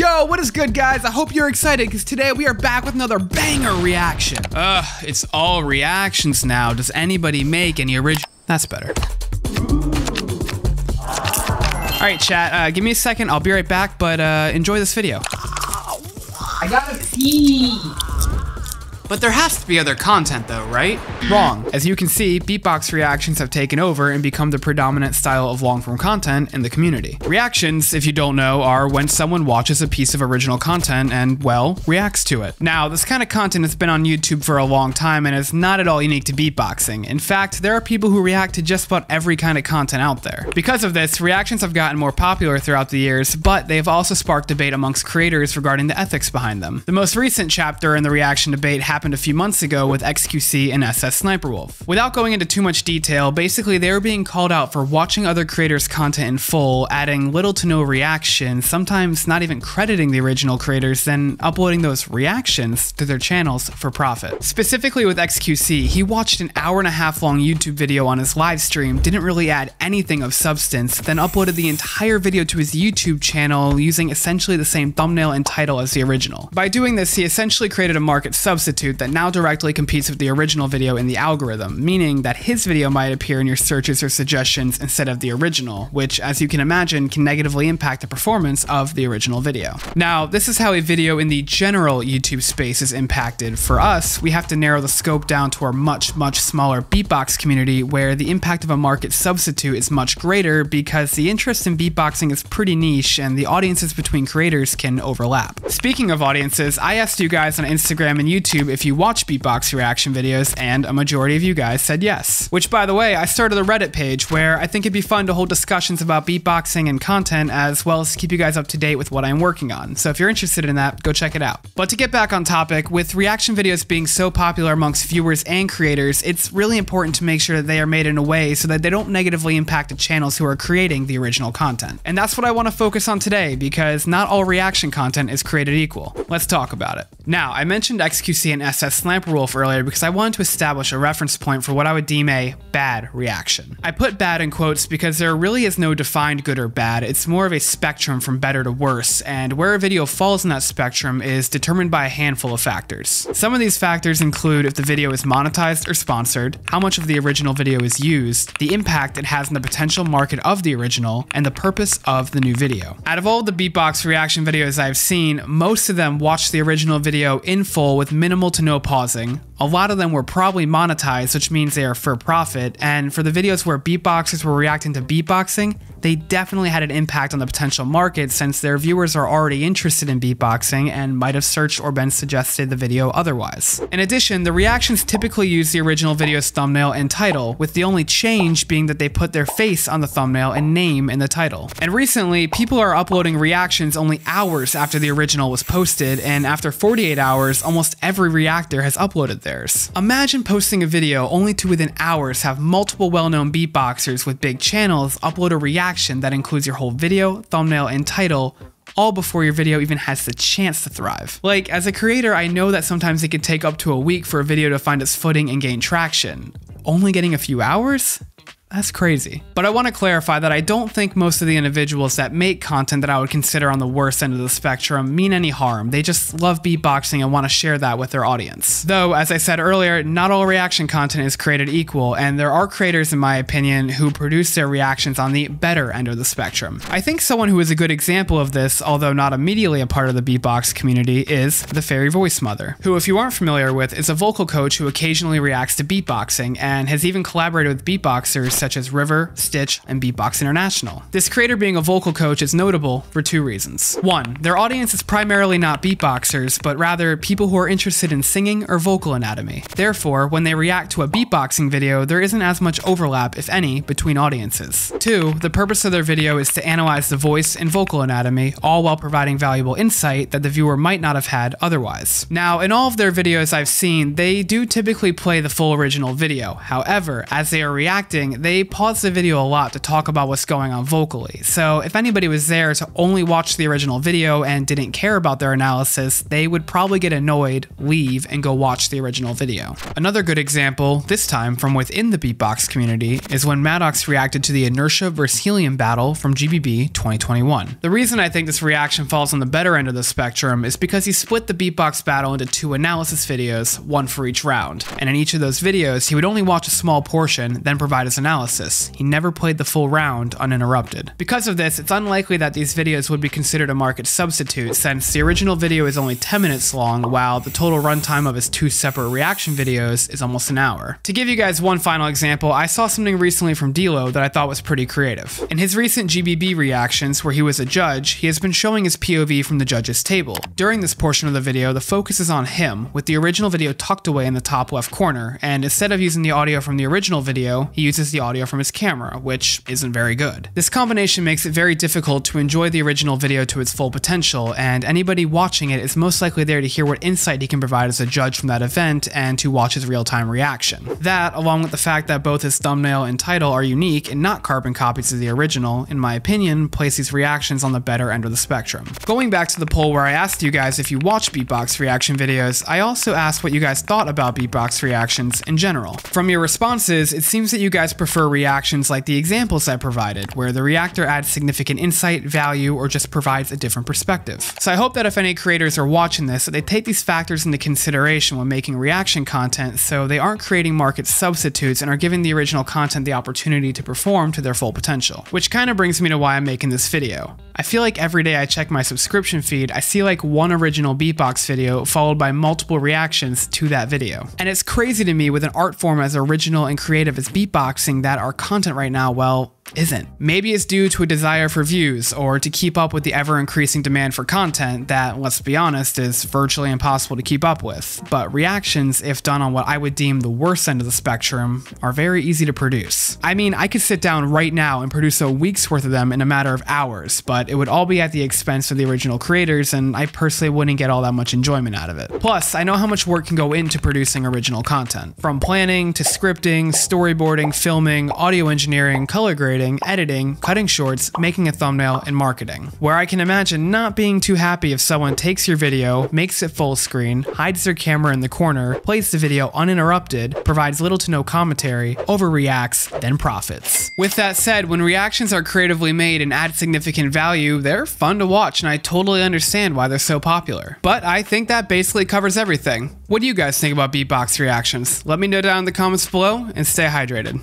Yo, what is good, guys? I hope you're excited because today we are back with another banger reaction. Ugh, it's all reactions now. Does anybody make any original? That's better. All right, chat, uh, give me a second. I'll be right back, but uh, enjoy this video. I gotta pee. But there has to be other content though, right? Wrong. As you can see, beatbox reactions have taken over and become the predominant style of long form content in the community. Reactions, if you don't know, are when someone watches a piece of original content and, well, reacts to it. Now, this kind of content has been on YouTube for a long time and is not at all unique to beatboxing. In fact, there are people who react to just about every kind of content out there. Because of this, reactions have gotten more popular throughout the years, but they have also sparked debate amongst creators regarding the ethics behind them. The most recent chapter in the reaction debate happened happened a few months ago with XQC and SS Sniper Wolf. Without going into too much detail, basically they were being called out for watching other creators' content in full, adding little to no reaction, sometimes not even crediting the original creators, then uploading those reactions to their channels for profit. Specifically with XQC, he watched an hour and a half long YouTube video on his live stream, didn't really add anything of substance, then uploaded the entire video to his YouTube channel using essentially the same thumbnail and title as the original. By doing this, he essentially created a market substitute that now directly competes with the original video in the algorithm, meaning that his video might appear in your searches or suggestions instead of the original, which, as you can imagine, can negatively impact the performance of the original video. Now, this is how a video in the general YouTube space is impacted. For us, we have to narrow the scope down to our much, much smaller beatbox community where the impact of a market substitute is much greater because the interest in beatboxing is pretty niche and the audiences between creators can overlap. Speaking of audiences, I asked you guys on Instagram and YouTube if if you watch beatbox reaction videos, and a majority of you guys said yes. Which, by the way, I started a Reddit page where I think it'd be fun to hold discussions about beatboxing and content, as well as keep you guys up to date with what I'm working on. So if you're interested in that, go check it out. But to get back on topic, with reaction videos being so popular amongst viewers and creators, it's really important to make sure that they are made in a way so that they don't negatively impact the channels who are creating the original content. And that's what I want to focus on today, because not all reaction content is created equal. Let's talk about it. Now, I mentioned XQC and SS Sniper Wolf earlier because I wanted to establish a reference point for what I would deem a bad reaction. I put bad in quotes because there really is no defined good or bad, it's more of a spectrum from better to worse, and where a video falls in that spectrum is determined by a handful of factors. Some of these factors include if the video is monetized or sponsored, how much of the original video is used, the impact it has on the potential market of the original, and the purpose of the new video. Out of all the beatbox reaction videos I've seen, most of them watch the original video in full with minimal to no pausing. A lot of them were probably monetized, which means they are for profit, and for the videos where beatboxers were reacting to beatboxing, they definitely had an impact on the potential market since their viewers are already interested in beatboxing and might have searched or been suggested the video otherwise. In addition, the reactions typically use the original video's thumbnail and title, with the only change being that they put their face on the thumbnail and name in the title. And recently, people are uploading reactions only hours after the original was posted, and after 48 hours, almost every reactor has uploaded theirs. Imagine posting a video only to within hours have multiple well-known beatboxers with big channels upload a reaction that includes your whole video, thumbnail, and title all before your video even has the chance to thrive. Like, as a creator, I know that sometimes it can take up to a week for a video to find its footing and gain traction. Only getting a few hours? That's crazy. But I want to clarify that I don't think most of the individuals that make content that I would consider on the worst end of the spectrum mean any harm. They just love beatboxing and want to share that with their audience. Though, as I said earlier, not all reaction content is created equal, and there are creators, in my opinion, who produce their reactions on the better end of the spectrum. I think someone who is a good example of this, although not immediately a part of the beatbox community, is the Fairy Voice Mother, who, if you aren't familiar with, is a vocal coach who occasionally reacts to beatboxing and has even collaborated with beatboxers such as River, Stitch, and Beatbox International. This creator being a vocal coach is notable for two reasons. One, their audience is primarily not beatboxers, but rather people who are interested in singing or vocal anatomy. Therefore, when they react to a beatboxing video, there isn't as much overlap, if any, between audiences. Two, the purpose of their video is to analyze the voice and vocal anatomy, all while providing valuable insight that the viewer might not have had otherwise. Now, in all of their videos I've seen, they do typically play the full original video. However, as they are reacting, they they pause the video a lot to talk about what's going on vocally. So if anybody was there to only watch the original video and didn't care about their analysis, they would probably get annoyed, leave, and go watch the original video. Another good example, this time from within the beatbox community, is when Maddox reacted to the inertia versus helium battle from GBB 2021. The reason I think this reaction falls on the better end of the spectrum is because he split the beatbox battle into two analysis videos, one for each round. And in each of those videos, he would only watch a small portion, then provide his analysis. He never played the full round uninterrupted. Because of this, it's unlikely that these videos would be considered a market substitute since the original video is only 10 minutes long, while the total runtime of his two separate reaction videos is almost an hour. To give you guys one final example, I saw something recently from D-Low that I thought was pretty creative. In his recent GBB reactions, where he was a judge, he has been showing his POV from the judge's table. During this portion of the video, the focus is on him, with the original video tucked away in the top left corner, and instead of using the audio from the original video, he uses the audio from his camera, which isn't very good. This combination makes it very difficult to enjoy the original video to its full potential, and anybody watching it is most likely there to hear what insight he can provide as a judge from that event and to watch his real-time reaction. That, along with the fact that both his thumbnail and title are unique and not carbon copies of the original, in my opinion, place these reactions on the better end of the spectrum. Going back to the poll where I asked you guys if you watch beatbox reaction videos, I also asked what you guys thought about beatbox reactions in general. From your responses, it seems that you guys prefer reactions like the examples I provided, where the reactor adds significant insight, value, or just provides a different perspective. So I hope that if any creators are watching this, that they take these factors into consideration when making reaction content so they aren't creating market substitutes and are giving the original content the opportunity to perform to their full potential. Which kind of brings me to why I'm making this video. I feel like every day I check my subscription feed, I see like one original beatbox video followed by multiple reactions to that video. And it's crazy to me with an art form as original and creative as beatboxing that our content right now, well, isn't. Maybe it's due to a desire for views or to keep up with the ever increasing demand for content that, let's be honest, is virtually impossible to keep up with. But reactions, if done on what I would deem the worst end of the spectrum, are very easy to produce. I mean, I could sit down right now and produce a week's worth of them in a matter of hours, but it would all be at the expense of the original creators, and I personally wouldn't get all that much enjoyment out of it. Plus, I know how much work can go into producing original content. From planning to scripting, storyboarding, filming, audio engineering, color grading, editing, cutting shorts, making a thumbnail, and marketing. Where I can imagine not being too happy if someone takes your video, makes it full screen, hides their camera in the corner, plays the video uninterrupted, provides little to no commentary, overreacts, then profits. With that said, when reactions are creatively made and add significant value, they're fun to watch and I totally understand why they're so popular. But I think that basically covers everything. What do you guys think about beatbox reactions? Let me know down in the comments below and stay hydrated.